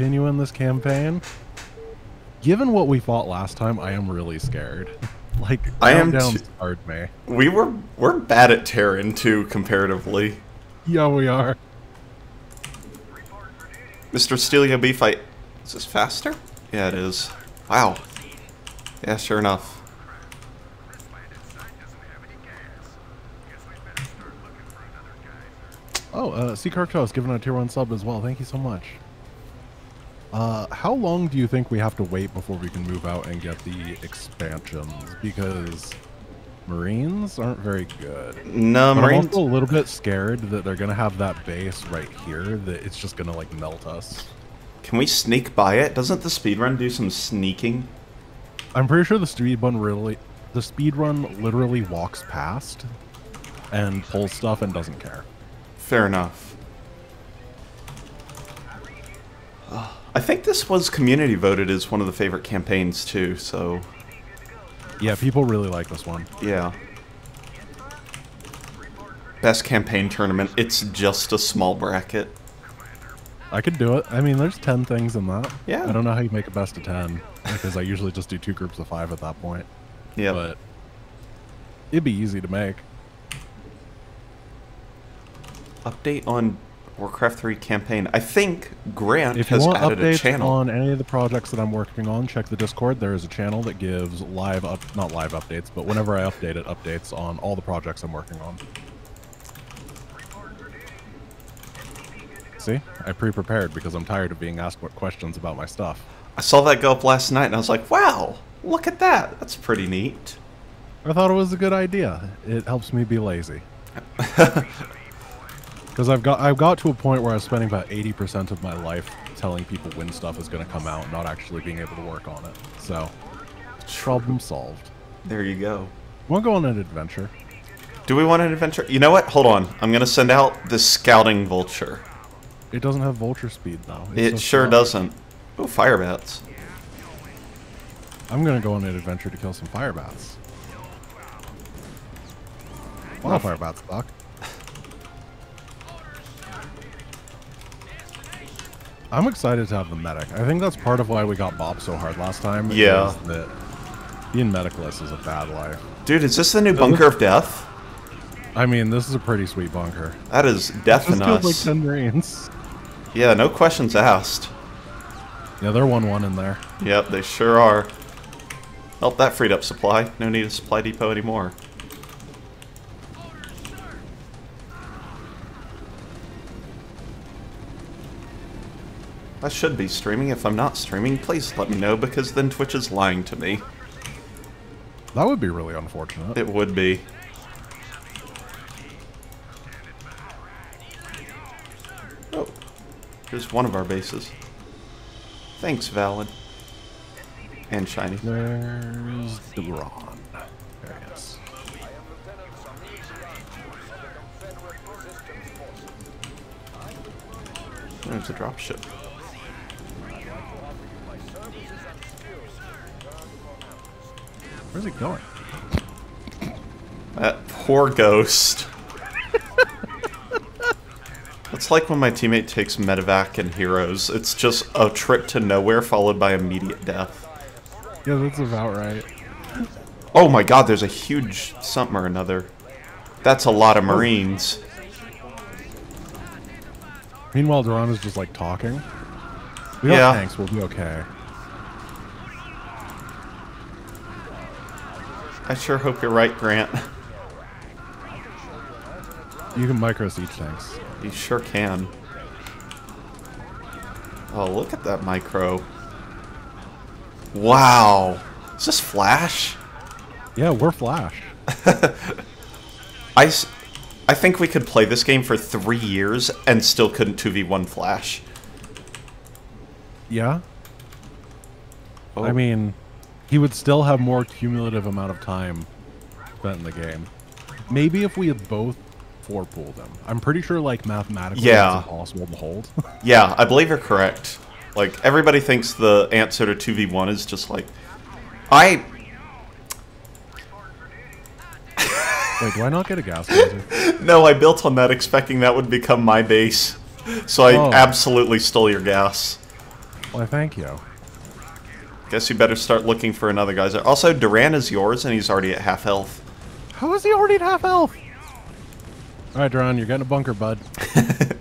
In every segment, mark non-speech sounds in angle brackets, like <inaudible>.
continue in this campaign. Given what we fought last time, I am really scared. <laughs> like, I am down scarred me. We were we're bad at Terran too, comparatively. Yeah, we are. Mr. Steelio Beef, I is this faster? Yeah, it is. Wow. Yeah, sure enough. Oh, uh, C. Carcos given a tier 1 sub as well. Thank you so much. Uh, how long do you think we have to wait before we can move out and get the expansions? Because Marines aren't very good. No, But Marines. I'm also a little bit scared that they're gonna have that base right here that it's just gonna like melt us. Can we sneak by it? Doesn't the speedrun do some sneaking? I'm pretty sure the speed run really, the speed run literally walks past and pulls stuff and doesn't care. Fair enough. I think this was community voted as one of the favorite campaigns too, so Yeah, people really like this one. yeah. Best campaign tournament. It's just a small bracket. I could do it. I mean, there's 10 things in that. Yeah. I don't know how you make a best of 10 because I usually just do two groups of five at that point. Yeah. But it'd be easy to make. Update on Warcraft 3 campaign. I think Grant If has added a channel. on any of the projects that I'm working on, check the Discord. There is a channel that gives live up, not live updates, but whenever I update it, updates on all the projects I'm working on. See, I pre-prepared because I'm tired of being asked what questions about my stuff. I saw that go up last night and I was like, wow, look at that. That's pretty neat. I thought it was a good idea. It helps me be lazy. <laughs> Because I've got I've got to a point where I was spending about 80% of my life telling people when stuff is going to come out, not actually being able to work on it. So, problem solved. There you go. Want to go on an adventure? Do we want an adventure? You know what? Hold on. I'm going to send out the scouting vulture. It doesn't have vulture speed though. It's It sure not- doesn't. Oh, fire bats. I'm going to go on an adventure to kill some fire bats. Wow, fire bats suck. I'm excited to have the medic. I think that's part of why we got Bob so hard last time. Yeah. That being medicless is a bad life. Dude, is this the new Bunker of Death? I mean, this is a pretty sweet bunker. That is death in killed like us. 10 Marines. Yeah, no questions asked. Yeah, they're 1-1 in there. Yep, they sure are. Oh, that freed up supply. No need a supply depot anymore. I should be streaming. If I'm not streaming, please let me know because then Twitch is lying to me. That would be really unfortunate. It would be. Oh, here's one of our bases. Thanks, Valid. And Shiny. There's Duran. There he is. There's a dropship. Where's it going? That poor ghost. It's like when my teammate takes medevac and Heroes. It's just a trip to nowhere followed by immediate death. Yeah, that's about right. Oh my god, there's a huge something or another. That's a lot of oh. Marines. Meanwhile, Duran is just like talking. We Yeah. tanks, we'll be okay. I sure hope you're right, Grant. You can micro siege tanks. You sure can. Oh, look at that micro. Wow. Is this Flash? Yeah, we're Flash. <laughs> I, s- I think we could play this game for three years and still couldn't 2v1 Flash. Yeah? Oh, I mean, he would still have more cumulative amount of time spent in the game. Maybe if we had both four pooled him. I'm pretty sure, like, mathematically Yeah. it's impossible to hold. <laughs> yeah, I believe you're correct. Like, everybody thinks the answer to 2v1 is just like... I... <laughs> Wait, do I not get a gas laser? <laughs> No, I built on that expecting that would become my base. So I Oh. absolutely stole your gas. Why, thank you. Guess you better start looking for another guy's. Also, Duran is yours, and he's already at half health. How is he already at half health? All right, Duran, you're getting a bunker, bud. <laughs>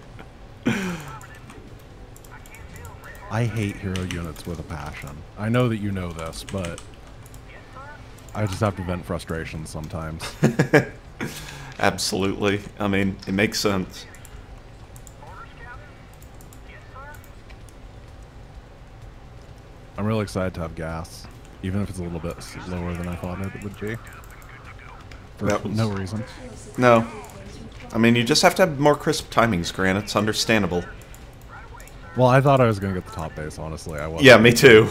I hate hero units with a passion. I know that you know this, but I just have to vent frustration sometimes. <laughs> Absolutely. I mean, it makes sense. I'm really excited to have gas, even if it's a little bit slower than I thought it would be. For was- no reason. No. I mean, you just have to have more crisp timings, Grant. It's understandable. Well, I thought I was going to get the top base, honestly. I was. Yeah, me too.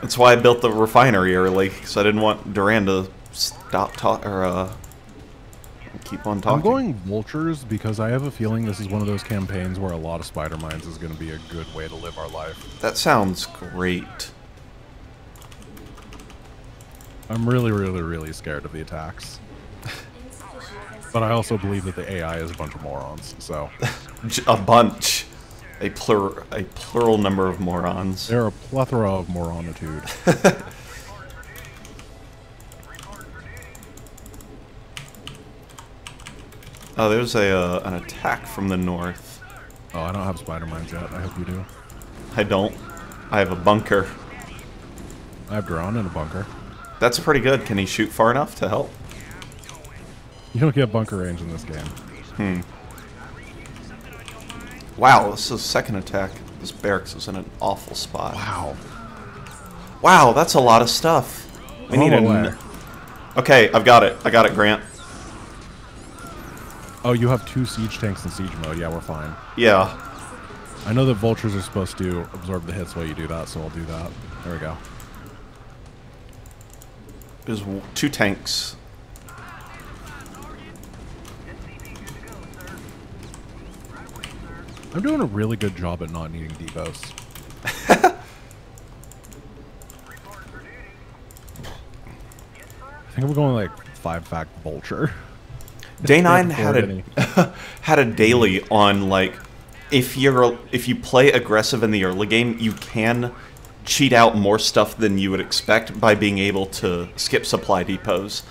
That's why I built the refinery early, because I didn't want Duran to stop talk or uh, keep on talking. I'm going vultures because I have a feeling this is one of those campaigns where a lot of spider mines is going to be a good way to live our life. That sounds great. I'm really, really, really scared of the attacks. <laughs> But I also believe that the AI is a bunch of morons, so <laughs> a bunch. A, plur- a plural number of morons. they're a plethora of moronitude. <laughs> Oh, there's a uh, an attack from the north. Oh, I don't have spider mines yet. I hope you do. I don't. I have a bunker. I have drone in a bunker. That's pretty good. Can he shoot far enough to help? You don't get bunker range in this game. Hmm. Wow, this is second attack. This barracks is in an awful spot. Wow. Wow, that's a lot of stuff. We I'm need a. my n- way. Okay, I've got it. I got it, Grant. Oh, you have two siege tanks in siege mode. Yeah, we're fine. Yeah. I know that vultures are supposed to absorb the hits while you do that, so I'll do that. There we go. There's two tanks. I'm doing a really good job at not needing depots. <laughs> I think we're going like five fact vulture. Day nine had a <laughs> had a daily on like if you're if you play aggressive in the early game, you can cheat out more stuff than you would expect by being able to skip supply depots.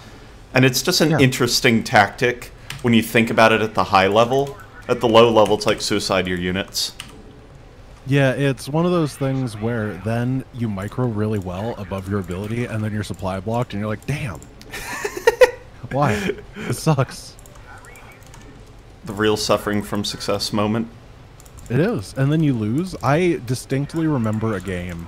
And it's just an Yeah. interesting tactic when you think about it at the high level. At the low level, it's like suicide your units. Yeah, it's one of those things where then you micro really well above your ability, and then your supply blocked, and you're like, damn. Why? It sucks. The real suffering from success moment. It is. And then you lose. I distinctly remember a game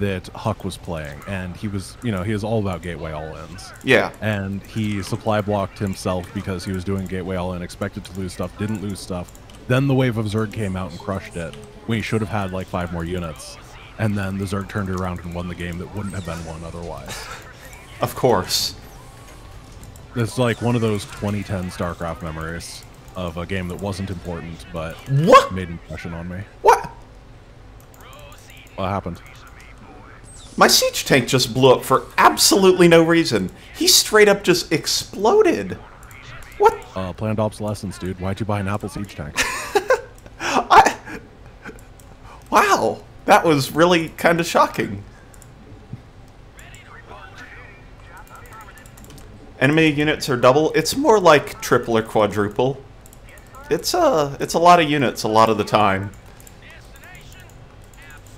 that HuK was playing, and he was, you know, he was all about gateway all ins. Yeah. And he supply blocked himself because he was doing gateway all in, expected to lose stuff, didn't lose stuff. Then the wave of Zerg came out and crushed it when he should have had like five more units. And then the Zerg turned it around and won the game that wouldn't have been won otherwise. Of course. It's like one of those 2010 StarCraft memories of a game that wasn't important but What? made an impression on me. What? What happened? My siege tank just blew up for absolutely no reason. He straight up just exploded. What? Uh, planned obsolescence, dude. Why'd you buy an Apple Siege tank? <laughs> I. Wow. That was really kind of shocking. Enemy units are double. It's more like triple or quadruple. It's a, it's a lot of units a lot of the time.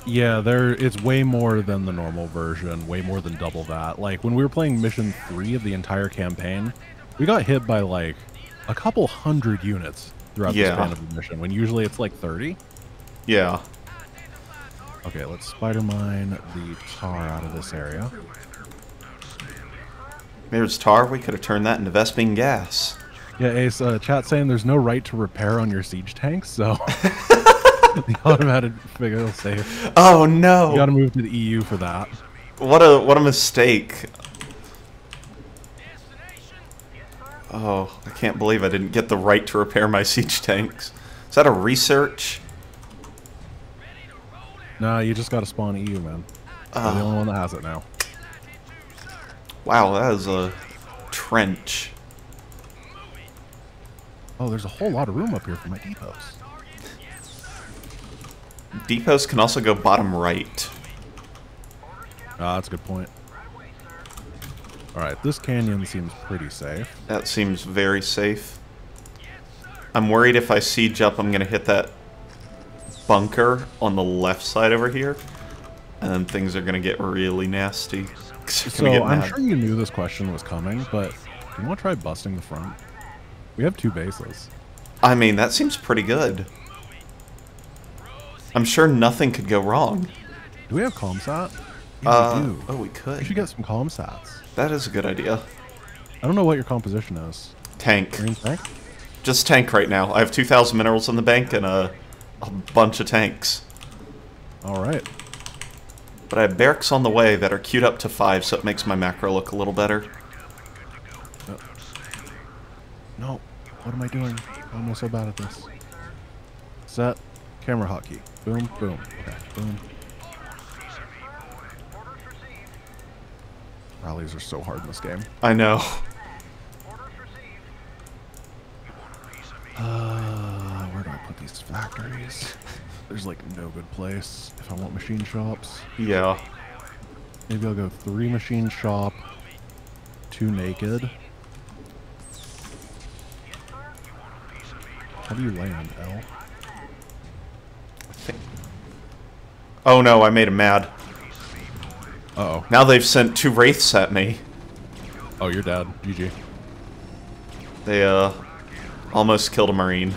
Yeah, there. It's way more than the normal version. Way more than double that. Like when we were playing mission three of the entire campaign, we got hit by like a couple hundred units throughout Yeah. the span of the mission. When usually it's like thirty. Yeah. Okay, let's spider mine the tar out of this area. There's tar. We could have turned that into Vespene gas. Yeah, Ace. Uh, chat saying there's no right to repair on your siege tanks, so <laughs> <laughs> the automatic figure safe. Oh no! You got to move to the EU for that. What a what a mistake. Oh, I can't believe I didn't get the right to repair my siege tanks. Is that a research? Nah, you just got to spawn EU, man. You're the only one that has it now. Wow, that is a trench. Oh, there's a whole lot of room up here for my depots. Depots can also go bottom right. Ah, that's a good point. Alright, this canyon seems pretty safe. That seems very safe. I'm worried if I siege up, I'm going to hit that bunker on the left side over here. And then things are going to get really nasty. So I'm sure you knew this question was coming, but do you want to try busting the front? We have two bases. I mean, that seems pretty good. I'm sure nothing could go wrong. Do we have ComSat? Yeah, uh, we do. Oh, we could. We should get some ComSats. That is a good idea. I don't know what your composition is. Tank. Green tank? Just tank right now. I have 2,000 minerals in the bank and a, a bunch of tanks. Alright. But I have barracks on the way that are queued up to 5, so it makes my macro look a little better. No. What am I doing? I'm so bad at this? Set. Camera hotkey. Boom, boom. Okay, boom. Rallies are so hard in this game. I know. Uh, where do I put these factories? There's like no good place if I want machine shops. Yeah. Maybe I'll go three machine shop, two naked. How do you land, L? Oh no, I made him mad. Uh oh Now they've sent two Wraiths at me. Oh, you're dead. GG. They, uh, almost killed a Marine.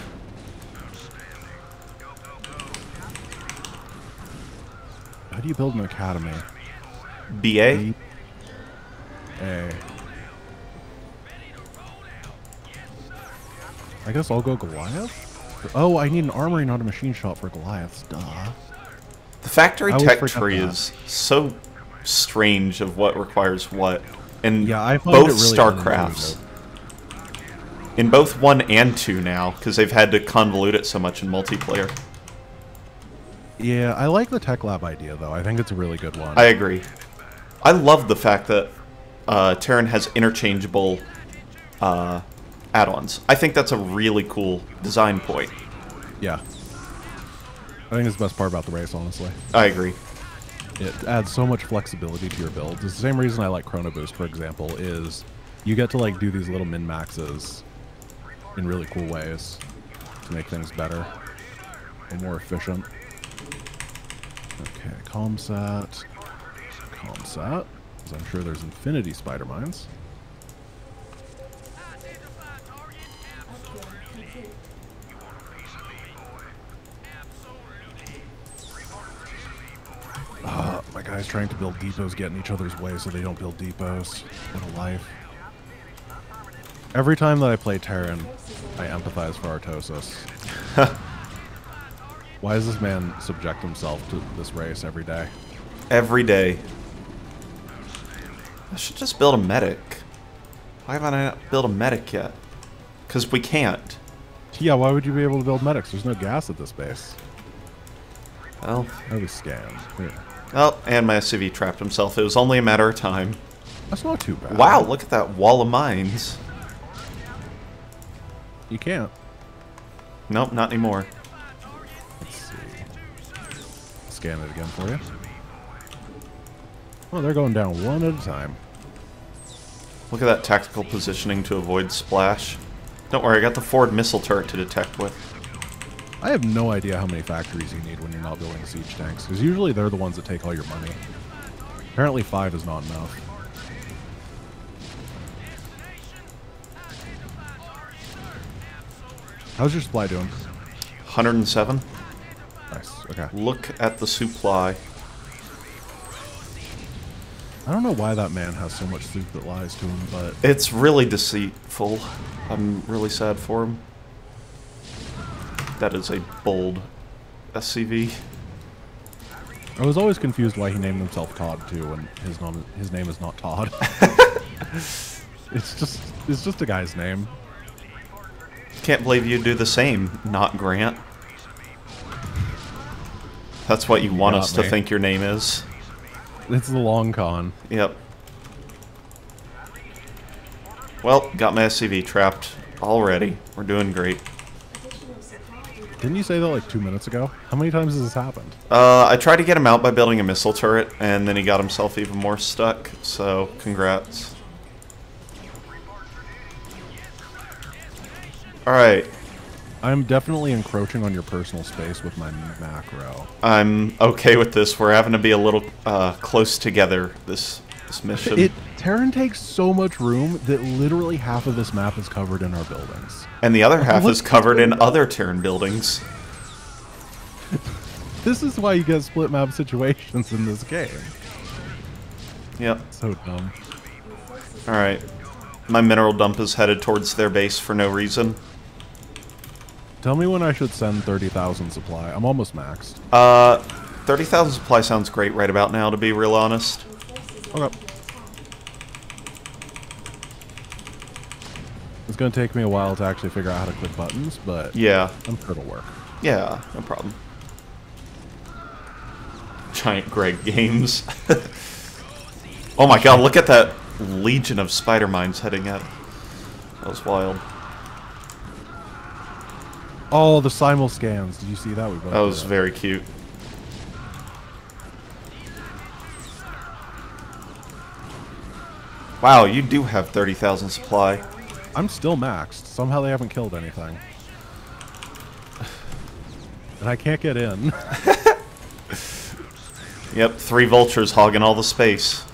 Do you build an academy? BA? A. I guess I'll go Goliath? Oh, I need an armory, not a machine shop for Goliaths. Duh. The factory tech tree is so strange of what requires what. In yeah, I both really StarCrafts. In both 1 and 2 now, because they've had to convolute it so much in multiplayer. Yeah, I like the Tech Lab idea, though. I think it's a really good one. I agree. I love the fact that uh, Terran has interchangeable uh, add-ons. I think that's a really cool design point. Yeah. I think it's the best part about the race, honestly. I agree. It adds so much flexibility to your build. It's the same reason I like Chrono Boost, for example, is you get to like do these little min-maxes in really cool ways to make things better and more efficient. Okay, ComSat. ComSat. Because I'm sure there's infinity spider mines. Uh, my guy's trying to build depots, get in each other's way so they don't build depots. What a life. Every time that I play Terran, I empathize for Artosis. <laughs> Why does this man subject himself to this race every day? Every day. I should just build a medic. Why haven't I built a medic yet? Because we can't. Yeah, why would you be able to build medics? There's no gas at this base. Well. That was scammed. Oh, and my SCV trapped himself. It was only a matter of time. That's not too bad. Wow, look at that wall of mines. You can't. Nope, not anymore. Scan it again for you. Oh, they're going down one at a time. Look at that tactical positioning to avoid splash. Don't worry, I got the forward missile turret to detect with. I have no idea how many factories you need when you're not building siege tanks, because usually they're the ones that take all your money. Apparently five is not enough. How's your supply doing? 107. Nice, okay. Look at the supply. I don't know why that man has so much soup that lies to him, but... It's really deceitful. I'm really sad for him. That is a bold SCV. I was always confused why he named himself Todd too, and his name his name is not Todd. <laughs> <laughs> it's just it's just a guy's name. Can't believe you do the same, not Grant. That's what you want us me. to think your name is. It's the long con. Yep. Well, got my SCV trapped already. We're doing great. Didn't you say that like two minutes ago? How many times has this happened? Uh, I tried to get him out by building a missile turret, and then he got himself even more stuck, so congrats. Alright, I'm definitely encroaching on your personal space with my macro. I'm okay with this. We're having to be a little uh, close together this this mission. It Terran takes so much room that literally half of this map is covered in our buildings. and the other half is covered in other Terran buildings. <laughs> This is why you get split map situations in this game. Yep. So dumb. Alright. My mineral dump is headed towards their base for no reason. Tell me when I should send 30,000 supply. I'm almost maxed. Uh, 30,000 supply sounds great right about now, to be real honest. Okay. It's gonna take me a while to actually figure out how to click buttons, but Yeah. I'm sure it'll work. Yeah, no problem. Giant Greg games. <laughs> oh my god, look at that legion of spider mines heading at. That was wild. Oh, the simul scans. Did you see that? We both That was did. very cute. Wow, you do have 30,000 supply. I'm still maxed. Somehow they haven't killed anything. <sighs> And I can't get in. <laughs> Yep, three vultures hogging all the space.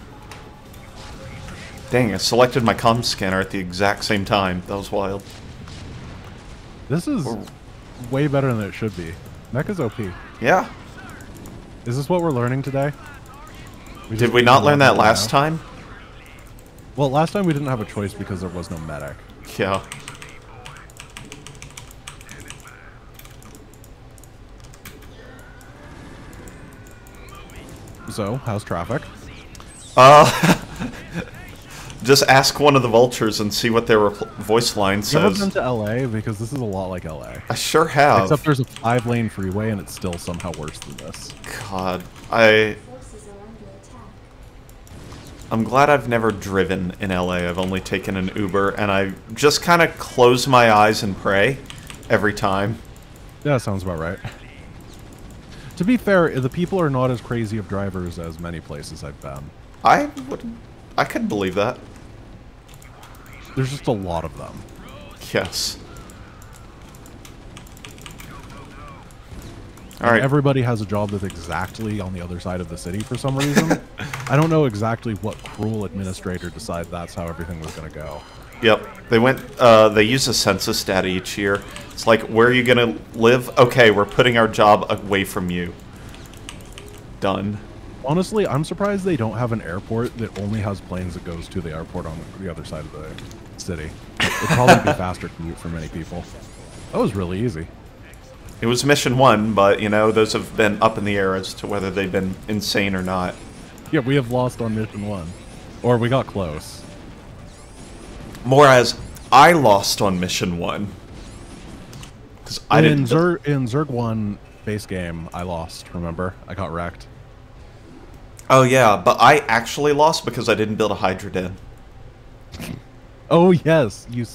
Dang, I selected my comm scanner at the exact same time. That was wild. This is way better than it should be. Mecha's OP. Yeah. Is this what we're learning today? Did we not learn that last now? time? Well, last time we didn't have a choice because there was no medic. Yeah. So, how's traffic? Uh, <laughs> just ask one of the vultures and see what their voice line says. You ever been to LA? Because this is a lot like LA. I sure have. Except there's a five lane freeway and it's still somehow worse than this. God, I Forces are under attack. I'm glad I've never driven in LA. I've only taken an Uber, and I just kind of close my eyes and pray every time. Yeah, that sounds about right. To be fair, the people are not as crazy of drivers as many places I've been. I would, I could believe that. There's just a lot of them. Yes. All right. Everybody has a job that's exactly on the other side of the city for some reason. <laughs> I don't know exactly what cruel administrator decided that's how everything was going to go. Yep. They went. Uh, they use a census data each year. It's like, where are you gonna live? Okay, we're putting our job away from you. Done. Honestly, I'm surprised they don't have an airport that only has planes that goes to the airport on the other side of the city. It'd probably be <laughs> faster commute for many people. That was really easy. It was mission one, but you know those have been up in the air as to whether they've been insane or not. Yeah, we have lost on mission one. Or we got close. More as I lost on mission one. Because I in didn't. Zerg in Zerg one base game, I lost. Remember, I got wrecked. Oh yeah, but I actually lost because I didn't build a Hydra den. <laughs> Oh yes, you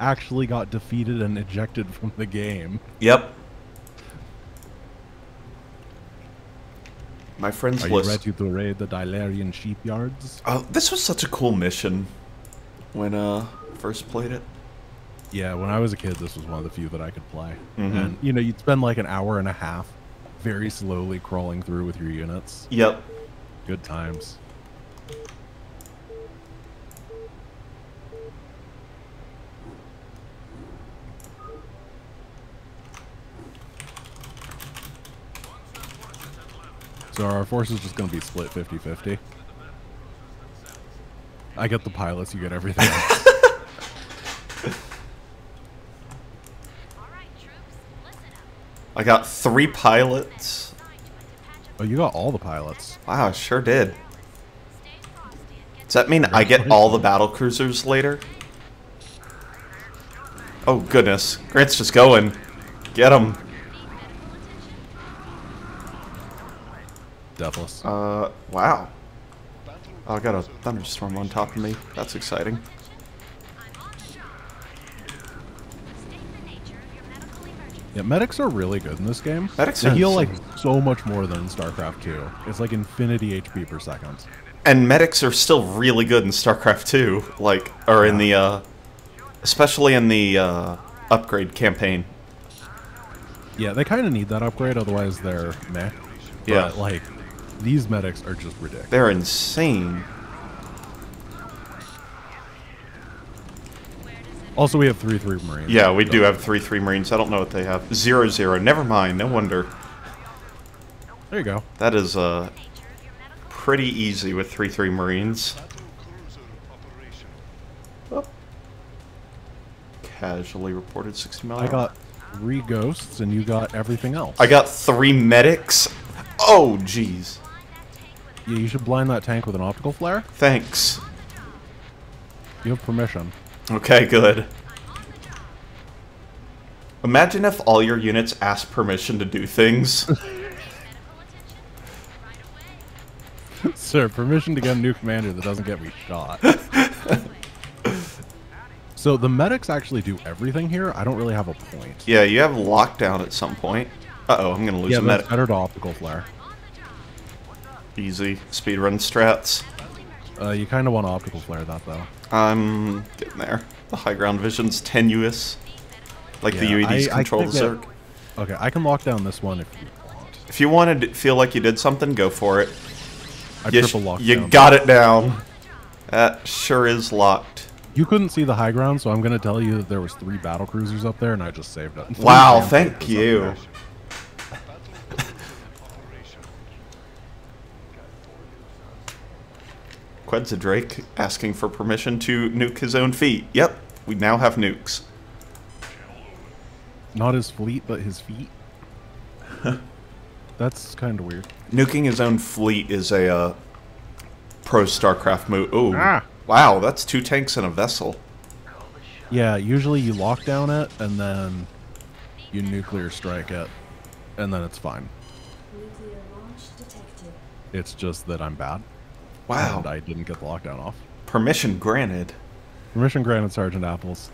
actually got defeated and ejected from the game. Yep. My friends Are you list. ready to raid the Dylarian shipyards? Oh, this was such a cool mission when uh first played it. Yeah, when I was a kid, this was one of the few that I could play. Mhm. And you know, you'd spend like an hour and a half, very slowly crawling through with your units. Yep. Good times. So are our forces just going to be split 50-50? I get the pilots, you get everything else. All right, troops, listen up. I got three pilots. Assigned to a detachable. oh, you got all the pilots. Wow, I sure did. Stay frosty and get Does that mean I get all the battle cruisers later? Oh goodness, Grant's just going. Get him. need medical Deathless. Uh, wow. Oh, I got a thunderstorm on top of me. That's exciting. I'm on shot. State the nature of your medical emergency. Yeah, medics are really good in this game. Medics they heal like so much more than in StarCraft 2. It's like infinity HP per second. And medics are still really good in StarCraft 2, like, or in the, uh, especially in the uh, upgrade campaign. Yeah, they kind of need that upgrade, otherwise they're meh. Yeah. Like, these medics are just ridiculous. They're insane. Also, we have 3-3 Marines. Yeah, we do have three three Marines. I don't know what they have. Zero zero. Never mind. No wonder. There you go. That is uh pretty easy with three three Marines. Oh. Casually reported 60 mile. I got three ghosts, and you got everything else. I got three medics. Oh, jeez. Yeah, you should blind that tank with an optical flare. Thanks. You have permission. Okay, good. Imagine if all your units asked permission to do things. Medical attention right <laughs> away. Sir, permission to get a new commander that doesn't get me shot. <laughs> so the medics actually do everything here. I don't really have a point. yeah, you have lockdown at some point. Uh-oh, I'm gonna lose Yeah, a medic. better to optical flare. Easy. Speedrun strats. Uh, you kind of want to optical flare that though. I'm getting there. The high ground vision's tenuous. Like the Yeah, UEDs I- I control the think that- Zerg. Okay, I can lock down this one if you want. If you wanted to feel like you did something, go for it. I You, triple locked you down. got it down. That sure is locked. You couldn't see the high ground, so I'm gonna tell you that there was three battle cruisers up there, and I just saved <laughs> it. Wow, thank you. Quedza Drake asking for permission to nuke his own feet. Yep, we now have nukes. Not his fleet, but his feet. <laughs> That's kind of weird. Nuking his own fleet is a uh, pro StarCraft move. Ooh. Ah. Wow, that's two tanks and a vessel. Yeah, usually you lock down it, and then you nuclear strike it, and then it's fine. Nuclear launch detected. It's just that I'm bad. Wow. And I didn't get the lockdown off. Permission granted. Permission granted, Sergeant Apples.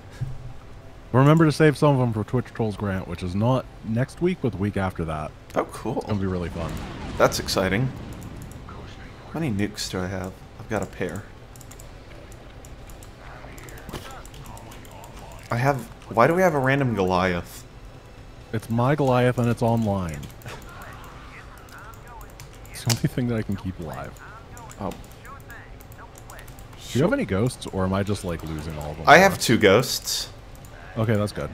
Remember to save some of them for Twitch Trolls Grant, which is not next week, but the week after that. Oh, cool. It's gonna be really fun. That's exciting. How many nukes do I have? I've got a pair. I have. Why do we have a random Goliath? It's my Goliath, and it's online. It's the only thing that I can keep alive. Oh, Do you have any ghosts, or am I just like losing all of them? I have two ghosts. Okay, that's good.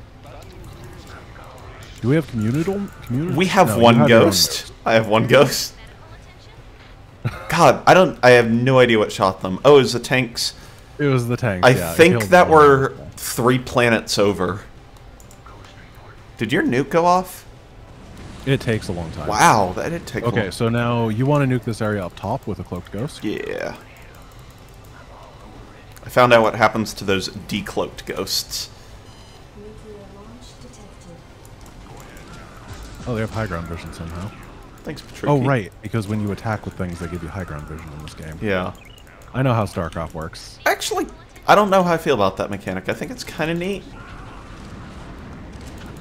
Do we have communal? communal? We have No, one have your ghost. I have one ghost. <laughs> God, I don't. I have no idea what shot them. Oh, it was the tanks. It was the tanks. I yeah, think that were three planets over. Did your nuke go off? It takes a long time. Wow, that did take. Okay, long- so now you want to nuke this area up top with a cloaked ghost? Yeah. I found out what happens to those decloaked ghosts. Nuclear launch detected. Oh, they have high ground vision somehow. Thanks, Patrick. Oh, right, because when you attack with things, they give you high ground vision in this game. Yeah. I know how StarCraft works. Actually, I don't know how I feel about that mechanic. I think it's kind of neat.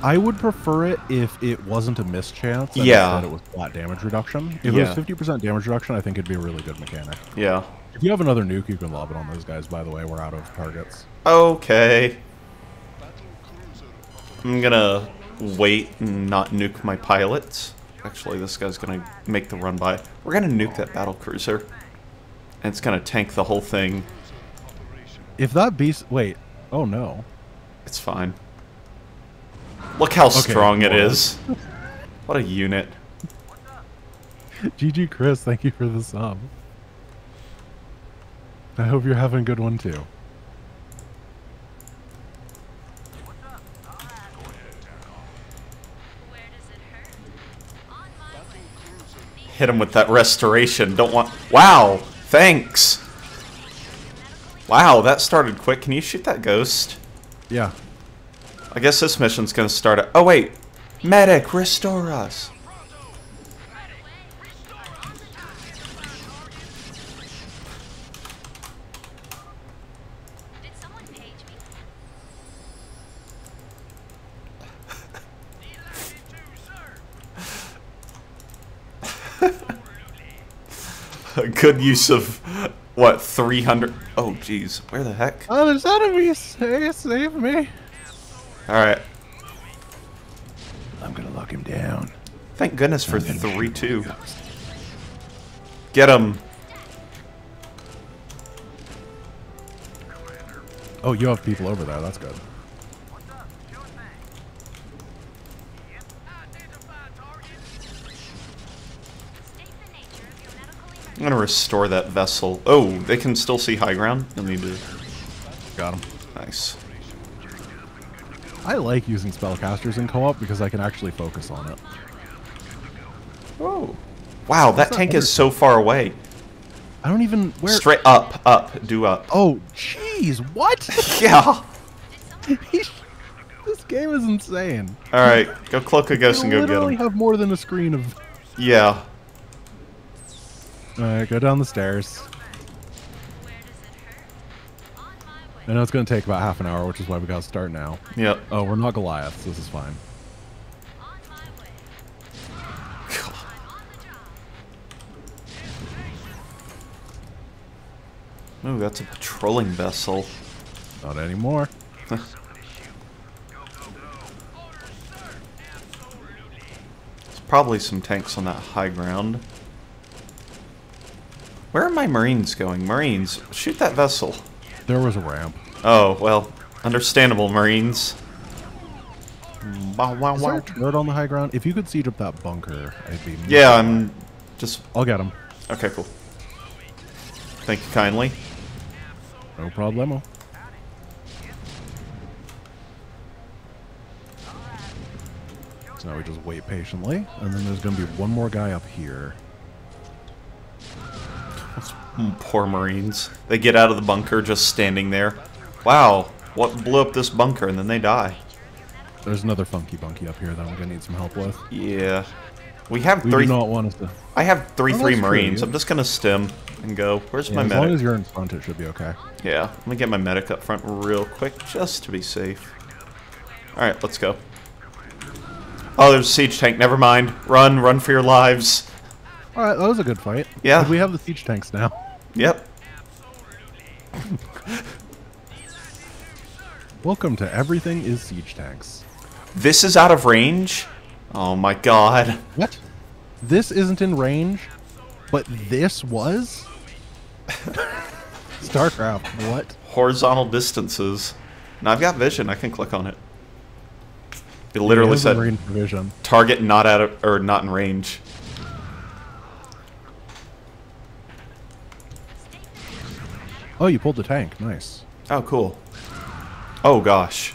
I would prefer it if it wasn't a mischance. And Yeah. instead it was flat damage reduction. If Yeah. it was 50% damage reduction, I think it'd be a really good mechanic. Yeah. If you have another nuke, you can lob it on those guys, by the way. We're out of targets. Okay. I'm gonna wait and not nuke my pilots. Actually, this guy's gonna make the run by. We're gonna nuke that battle cruiser. And it's gonna tank the whole thing. If that beast... Wait. Oh, no. It's fine. Look how strong it is. What a unit. GG Chris, thank you for the sub. I hope you're having a good one too. Where does it hurt? On my way. Hit him with that restoration. Don't want. Wow! Thanks! Wow, that started quick. Can you shoot that ghost? Yeah. I guess this mission's gonna start at- Oh wait! Medic, restore us! <laughs> Good use of what 300 oh jeez where the heck oh there's enemies. a save me all right. I'm gonna lock him down. Thank goodness for three two. Get him. Oh, you have people over there. That's good. State the nature of your medical I'm gonna restore that vessel. Oh, they can still see high ground. I need to. Got him. Nice. I like using spellcasters in co-op because I can actually focus on it. Whoa. Wow, that that tank other is so far away. I don't even where. Straight up, up, do up. Oh, jeez! What? <laughs> Yeah. <laughs> this game is insane. All right, go cloak a ghost and go get literally him. have more than a screen of. Yeah. All right, go down the stairs. I know it's going to take about half an hour, which is why we got to start now. Yep. Oh, we're not Goliaths. This is fine. On my way. I'm on the job. Ooh, that's a patrolling vessel. Not anymore. <laughs> There's probably some tanks on that high ground. Where are my marines going? Marines, shoot that vessel. There was a ramp. Oh, well, understandable, marines. Wow, wow, Is there wow. a turret on the high ground? If you could siege up that bunker, I'd be. Yeah, I'm just... I'll get him. Okay, cool. Thank you kindly. No problemo. So now we just wait patiently, and then there's going to be one more guy up here. Mm, Poor marines. They get out of the bunker just standing there. Wow, what blew up this bunker and then they die? There's another funky bunky up here that I'm going to need some help with. Yeah. We have We three... do not want us to. I have three Oh, three marines. I'm just gonna stim and go. Where's Yeah, my as long medic? as you're in front, it should be okay. Yeah, let me get my medic up front real quick just to be safe. Alright, let's go. Oh, there's a siege tank. Never mind. Run, run for your lives. All right, that was a good fight. Yeah. We have the siege tanks now. Yep. <laughs> Welcome to Everything is Siege Tanks. This is out of range? Oh my god. What? This isn't in range, but this was? <laughs> StarCraft, what? Horizontal distances. Now I've got vision. I can click on it. It literally It said target not out of, or not in range. Oh, you pulled the tank. Nice. Oh, cool. Oh, gosh.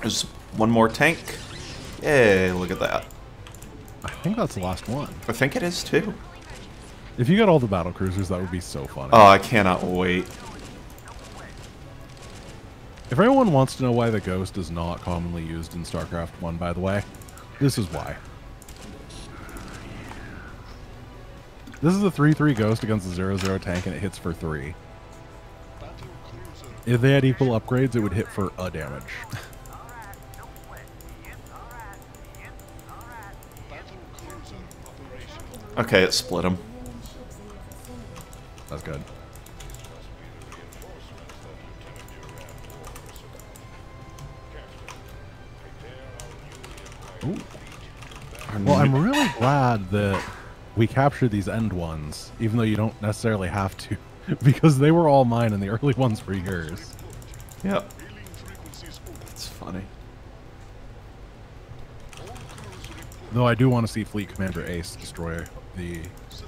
There's one more tank. Yay, look at that. I think that's the last one. I think it is, too. If you got all the battle cruisers, that would be so funny. Oh, I cannot wait. If anyone wants to know why the ghost is not commonly used in StarCraft 1, by the way, this is why. This is a 3-3 Ghost against a 0-0 tank, and it hits for 3. If they had equal upgrades, it would hit for a damage. <laughs> Okay, it split him. Alien ships in your vicinity. That's good. Ooh. Well, I'm really glad that we captured these end ones, even though you don't necessarily have to, <laughs> because they were all mine and the early ones were yours. Yep. That's funny. Though I do want to see Fleet Commander Ace destroy the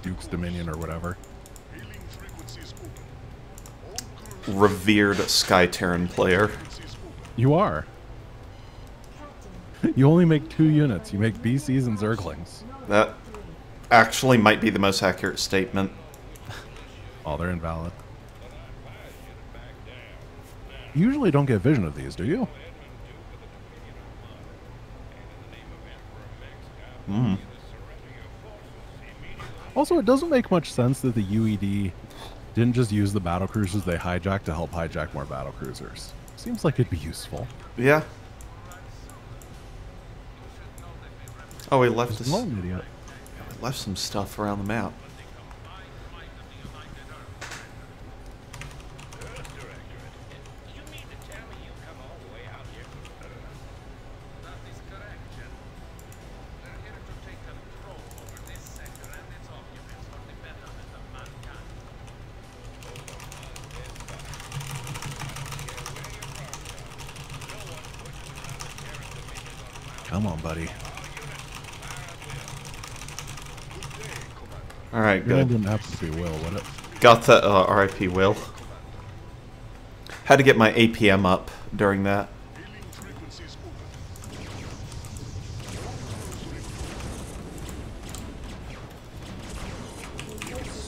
Duke's Dominion or whatever. Revered Sky Terran player. You are. <laughs> You only make two units. You make BCs and Zerglings. That actually might be the most accurate statement. Oh, they're invalid. You usually don't get vision of these, do you? Hmm. Also, it doesn't make much sense that the UED didn't just use the battle cruisers they hijacked to help hijack more battle cruisers. Seems like it'd be useful. Yeah. Oh, we left an idiot. Left some stuff around the map. Come on, the way out here? That is correct, General. We're here to take control over this sector and its occupants for the betterment of mankind. Come on, buddy. All right, Your name good. didn't have to be Will, would it? Got the uh, RIP Will. Had to get my APM up during that.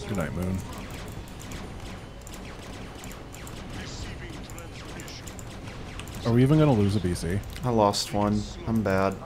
Good night, Moon. Are we even gonna lose a BC? I lost one. I'm bad.